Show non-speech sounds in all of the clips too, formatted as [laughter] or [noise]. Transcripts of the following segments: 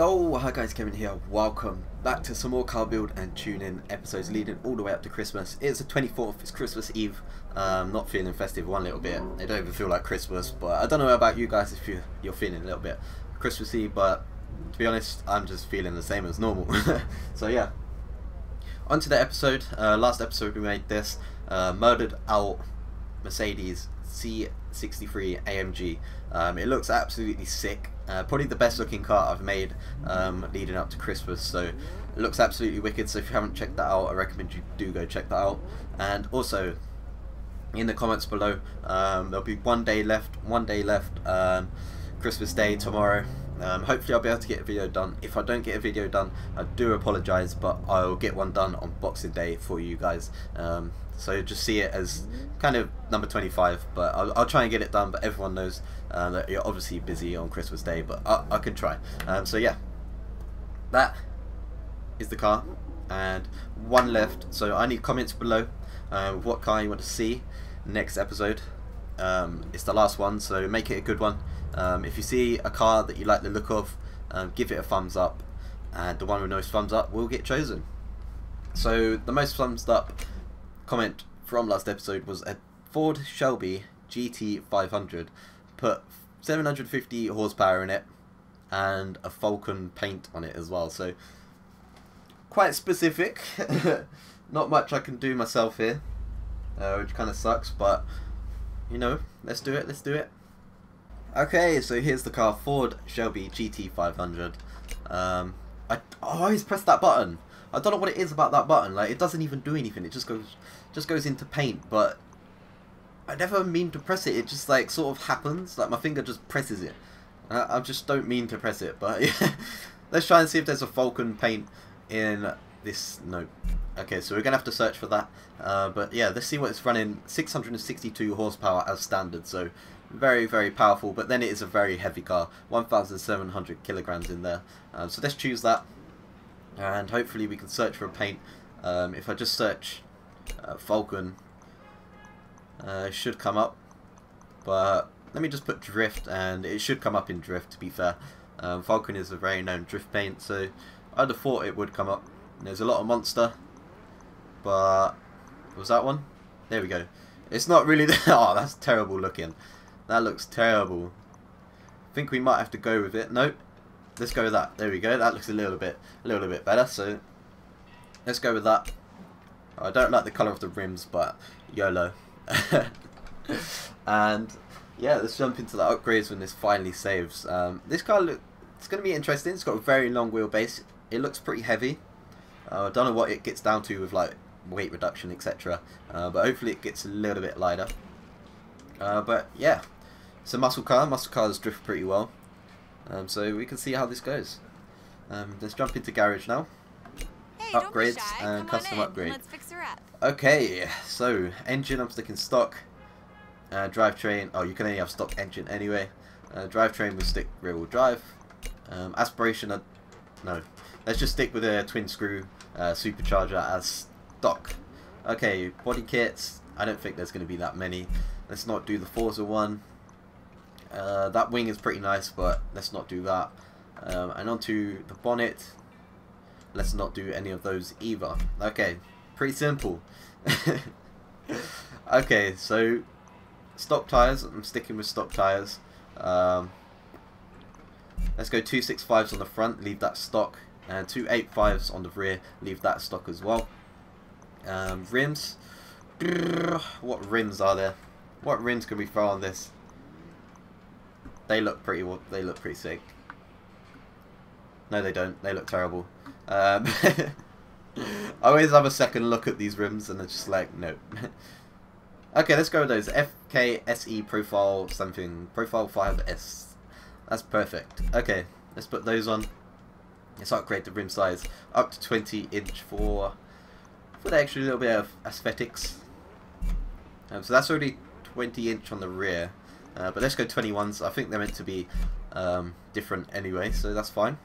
Yo, hi guys, Kevin here. Welcome back to some more car build and tune in episodes leading all the way up to Christmas. It's the 24th, it's Christmas Eve. Um, not feeling festive one little bit. It don't even feel like Christmas, but I don't know about you guys if you, you're feeling a little bit Christmassy, but to be honest, I'm just feeling the same as normal. [laughs] so yeah, on to the episode. Uh, last episode we made this. Uh, murdered out Mercedes C63 AMG. Um, it looks absolutely sick. Uh, probably the best looking car I've made um, leading up to Christmas. So it looks absolutely wicked. So if you haven't checked that out, I recommend you do go check that out. And also in the comments below, um, there'll be one day left. One day left. Um, Christmas Day tomorrow. Um, hopefully I'll be able to get a video done. If I don't get a video done, I do apologise, but I'll get one done on Boxing Day for you guys. So just see it as kind of number 25, but I'll, I'll try and get it done, but everyone knows uh, that you're obviously busy on Christmas Day, but I, I can try. Um, so yeah, that is the car, and one left, so I need comments below uh, what car you want to see next episode. Um, it's the last one, so make it a good one. Um, if you see a car that you like the look of, um, give it a thumbs up, and the one with most thumbs up will get chosen. So the most thumbs up comment from last episode was a Ford Shelby GT500. Put 750 horsepower in it, and a Falcon paint on it as well. So quite specific. [laughs] Not much I can do myself here, uh, which kind of sucks, but you know, let's do it, let's do it. Okay, so here's the car, Ford Shelby GT500. Um, I, oh, I always press that button. I don't know what it is about that button. Like, it doesn't even do anything. It just goes, just goes into paint. But I never mean to press it. It just like sort of happens. Like my finger just presses it. I, I just don't mean to press it. But [laughs] yeah. let's try and see if there's a Falcon paint in this. No. Okay, so we're gonna have to search for that. Uh, but yeah, let's see what it's running. 662 horsepower as standard. So very very powerful but then it is a very heavy car 1700 kilograms in there um, so let's choose that and hopefully we can search for a paint. Um, if I just search uh, Falcon uh, it should come up. But let me just put drift and it should come up in drift to be fair. Um, Falcon is a very known drift paint so I'd have thought it would come up. There's a lot of monster but was that one? There we go. It's not really [laughs] oh that's terrible looking. That looks terrible. I think we might have to go with it. Nope. Let's go with that. There we go. That looks a little bit a little bit better. So let's go with that. I don't like the colour of the rims, but YOLO. [laughs] and yeah, let's jump into the upgrades when this finally saves. Um, this car look it's going to be interesting. It's got a very long wheelbase. It looks pretty heavy. Uh, I don't know what it gets down to with like weight reduction, etc. Uh, but hopefully it gets a little bit lighter. Uh, but yeah, it's a muscle car. Muscle cars drift pretty well. Um, so we can see how this goes. Um, let's jump into garage now. Hey, Upgrades and custom upgrade. Let's fix her up. Okay, so engine I'm sticking stock. Uh, drivetrain, oh you can only have stock engine anyway. Uh, drivetrain will stick rear wheel drive. Um, aspiration, uh, no. Let's just stick with a twin screw uh, supercharger as stock. Okay, body kits, I don't think there's going to be that many. Let's not do the Forza one. Uh, that wing is pretty nice, but let's not do that. Um, and onto the bonnet. Let's not do any of those either. Okay, pretty simple. [laughs] okay, so stock tires. I'm sticking with stock tires. Um, let's go 265s on the front, leave that stock, and 285s on the rear, leave that stock as well. Um, rims. What rims are there? What rims can we throw on this? They look pretty. They look pretty sick. No, they don't. They look terrible. Um, [laughs] I always have a second look at these rims and they're just like, nope. [laughs] okay, let's go with those. FKSE Profile something. Profile 5S. That's perfect. Okay, let's put those on. Let's upgrade the rim size up to 20 inch for for the extra little bit of aesthetics. Um, so that's already 20 inch on the rear. Uh, but let's go 21s. I think they're meant to be um, different anyway, so that's fine.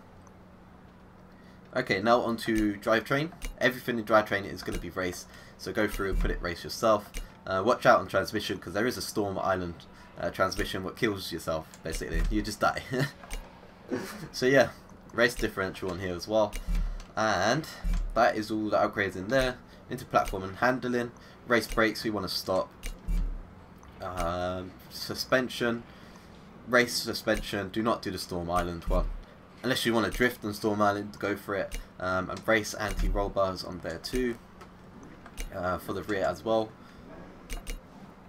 Okay, now onto drivetrain. Everything in drivetrain is going to be race, so go through and put it race yourself. Uh, watch out on transmission because there is a Storm Island uh, transmission what kills yourself, basically. You just die. [laughs] so yeah, race differential on here as well. And that is all the upgrades in there. Into platform and handling. Race brakes we want to stop. Um, suspension. Race suspension. Do not do the Storm Island one. Unless you want to drift on Storm Island, go for it. Um, and race anti-roll bars on there too. Uh, for the rear as well.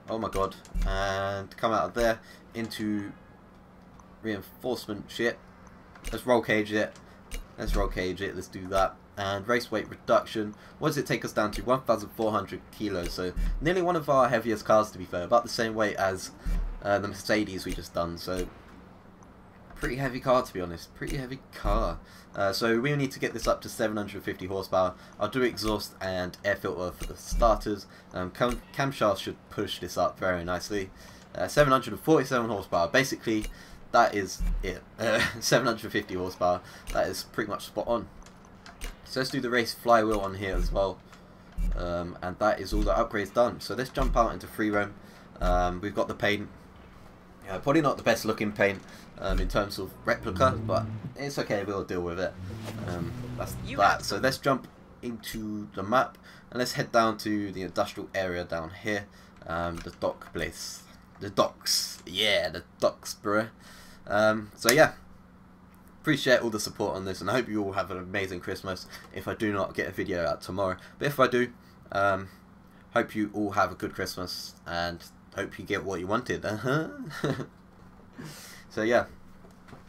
Oh my god. And come out of there into reinforcement shit. Let's roll cage it. Let's roll cage it. Let's do that. And race weight reduction. What does it take us down to? 1,400 kilos. So nearly one of our heaviest cars to be fair. About the same weight as uh, the Mercedes we just done. So pretty heavy car to be honest. Pretty heavy car. Uh, so we need to get this up to 750 horsepower. I'll do exhaust and air filter for the starters. Um, cam camshaft should push this up very nicely. Uh, 747 horsepower. Basically, that is it. [laughs] Uh, 750 horsepower. That is pretty much spot on. So let's do the race flywheel on here as well. Um, and that is all the upgrades done. So let's jump out into free roam. Um, we've got the paint. Yeah, probably not the best looking paint um, in terms of replica, but it's okay. We'll deal with it. Um, that's you that. So let's jump into the map and let's head down to the industrial area down here. Um, the dock place. The docks. Yeah, the docks, bro. Um, so yeah, appreciate all the support on this and I hope you all have an amazing Christmas if I do not get a video out tomorrow. But if I do, um, hope you all have a good Christmas and hope you get what you wanted. Uh [laughs] -huh. so yeah,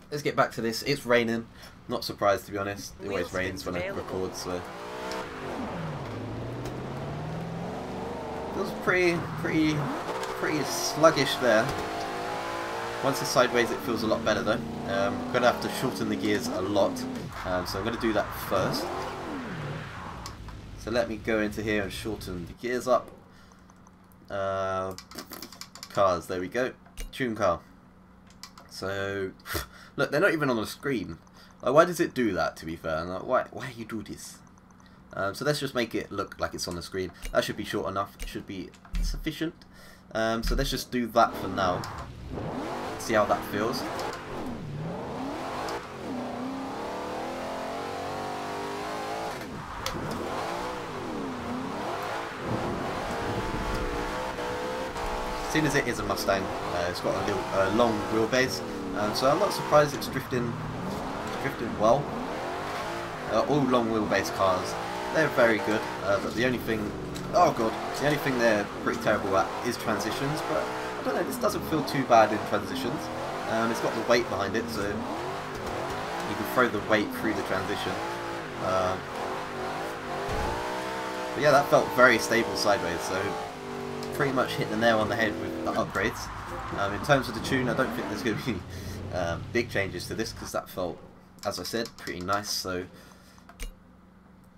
let's get back to this. It's raining. Not surprised to be honest. It always rains when I record, so feels pretty, pretty, pretty sluggish there. Once it's sideways it feels a lot better though. Um, I'm going to have to shorten the gears a lot, um, so I'm going to do that first. So let me go into here and shorten the gears up. Uh, cars, there we go. Tune car. So, [laughs] look, they're not even on the screen. Like, why does it do that, to be fair? Like, why, why you do this? Um, so let's just make it look like it's on the screen. That should be short enough. It should be sufficient. Um, so let's just do that for now see how that feels. Seeing as it is a Mustang, uh, it's got a little, long wheelbase, um, so I'm not surprised it's drifting, drifting well. Uh, all long wheelbase cars, they're very good, uh, but the only thing, oh god, the only thing they're pretty terrible at is transitions, but don't know, this doesn't feel too bad in transitions. Um, it's got the weight behind it, so you can throw the weight through the transition. Um, but yeah, that felt very stable sideways, so pretty much hit the nail on the head with the upgrades. Um, in terms of the tune, I don't think there's going to be [laughs] um, big changes to this, because that felt, as I said, pretty nice, so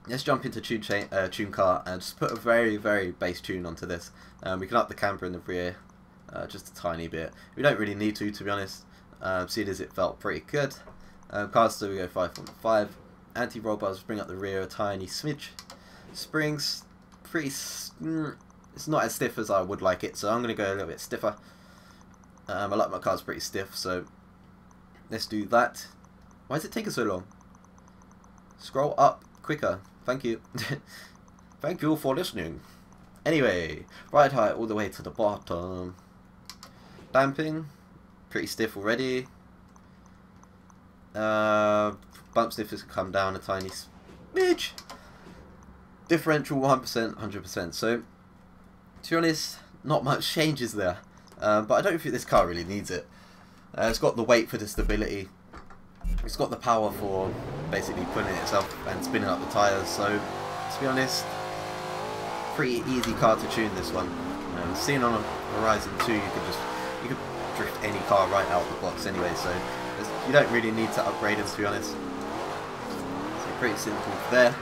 let's jump into tune, uh, tune car and just put a very, very base tune onto this. Um, we can up the camber in the rear uh, just a tiny bit. We don't really need to, to be honest, um, seeing as it felt pretty good. Um, still we go 5.5. Anti-roll bars bring up the rear a tiny smidge. Springs, pretty, mm, it's not as stiff as I would like it, so I'm going to go a little bit stiffer. Um, I like my cars pretty stiff, so let's do that. Why is it taking so long? Scroll up quicker. Thank you. [laughs] Thank you for listening. Anyway, ride height all the way to the bottom. Damping, pretty stiff already. Uh, bump stiffness can come down a tiny smidge. Differential 100%, 100%. So, to be honest, not much [laughs] changes there. Um, but I don't think this car really needs it. Uh, it's got the weight for the stability. It's got the power for basically pulling itself and spinning up the tyres. So, to be honest, pretty easy car to tune this one. Um, seen on Horizon 2, you could just you could drift any car right out of the box anyway, so you don't really need to upgrade it to be honest. So pretty simple there.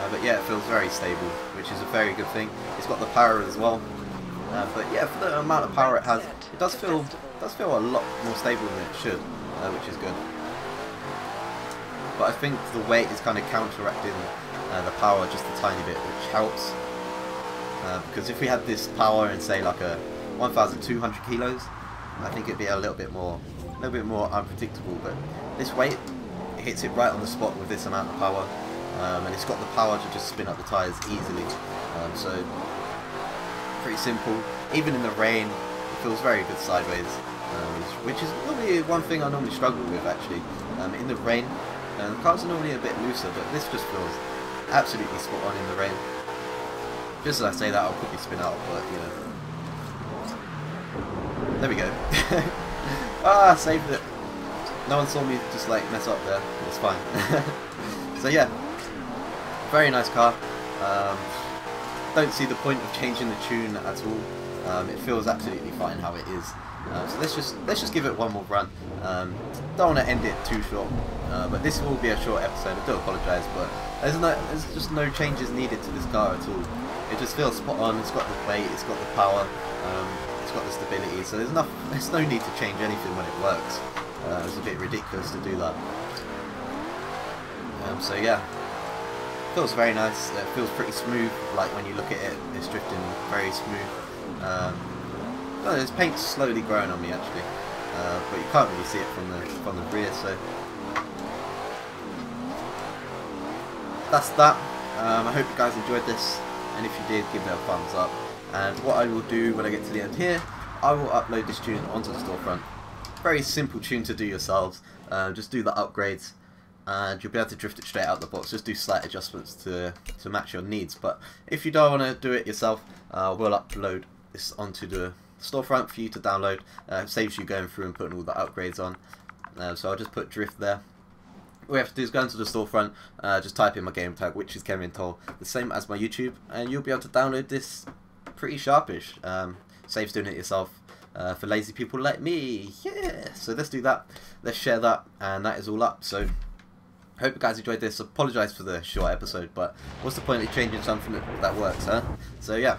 Uh, but yeah, it feels very stable, which is a very good thing. It's got the power as well. Uh, but yeah, for the amount of power it has, it does feel does feel a lot more stable than it should, uh, which is good. But I think the weight is kind of counteracting uh, the power just a tiny bit, which helps. Uh, because if we had this power in say like a 1,200 kilos, I think it'd be a little bit more, a little bit more unpredictable, but this weight hits it right on the spot with this amount of power, um, and it's got the power to just spin up the tyres easily. Um, so pretty simple. Even in the rain, it feels very good sideways, um, which is normally one thing I normally struggle with actually. Um, in the rain, uh, the cars are normally a bit looser, but this just feels absolutely spot on in the rain. Just as I say that, I'll probably spin out, but you know. There we go. [laughs] ah, saved it. No one saw me just like mess up there. It's fine. [laughs] so yeah, very nice car. Um, don't see the point of changing the tune at all. Um, it feels absolutely fine how it is. Uh, so let's just let's just give it one more run. Um, don't want to end it too short, uh, but this will be a short episode. I do apologise, but there's no there's just no changes needed to this car at all. It just feels spot on. It's got the weight, it's got the power, um, it's got the stability. So there's no [laughs] there's no need to change anything when it works. Uh, it's a bit ridiculous to do that. Um, so yeah, feels very nice. It feels pretty smooth. Like when you look at it, it's drifting very smooth. Um, well, this paint's slowly growing on me actually, uh, but you can't really see it from the from the rear. So that's that. Um, I hope you guys enjoyed this, and if you did, give it a thumbs up. And what I will do when I get to the end here, I will upload this tune onto the storefront. Very simple tune to do yourselves. Uh, just do the upgrades and you'll be able to drift it straight out the box. Just do slight adjustments to, to match your needs. But if you don't want to do it yourself, uh, we'll upload this onto the storefront for you to download. Uh, saves you going through and putting all the upgrades on. Uh, so I'll just put drift there. All we have to do is go into the storefront, uh, just type in my game tag, which is Kevin Toll, the same as my YouTube, and you'll be able to download this pretty sharpish. Um, saves doing it yourself. Uh, for lazy people like me, yeah. So let's do that. Let's share that, and that is all up. So Hope you guys enjoyed this. Apologise for the short episode, but what's the point of changing something that works, huh? So yeah,